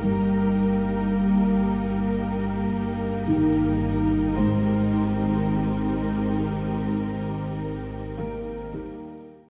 Música